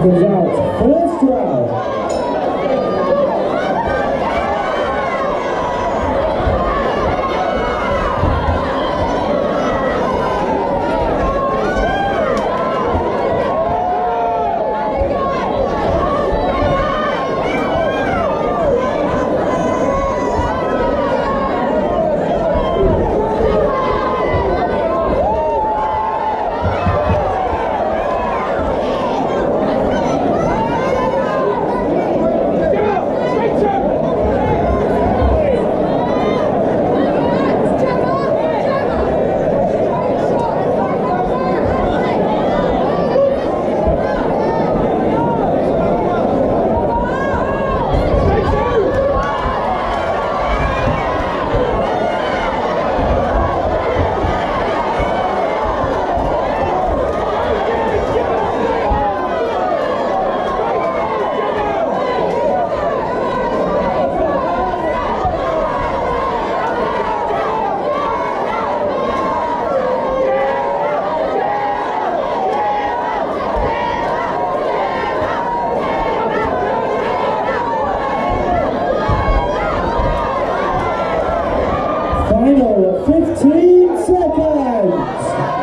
Gonzalez. Final 15 seconds.